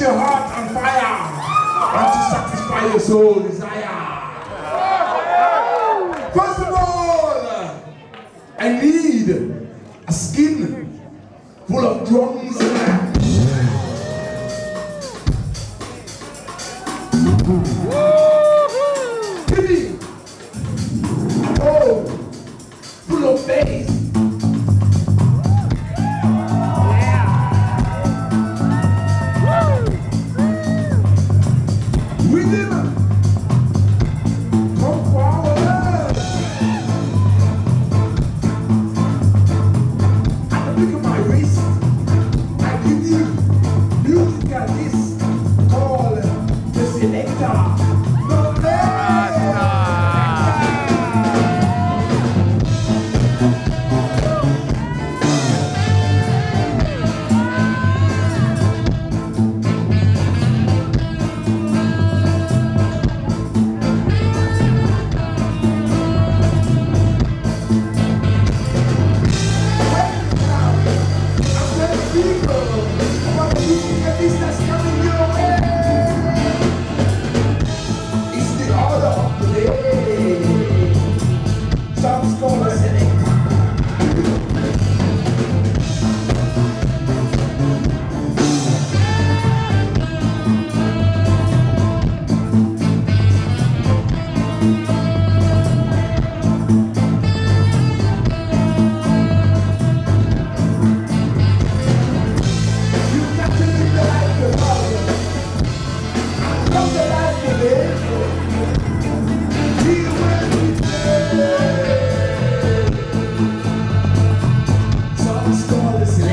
set your heart on fire and to satisfy your soul desire. First of all, I need a skin full of drum It's the order of the day. Something's going escola esse